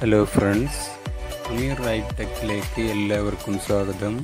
hello friends Ameer right ടെക്കിലേക്ക് എല്ലാവർക്കും സ്വാഗതം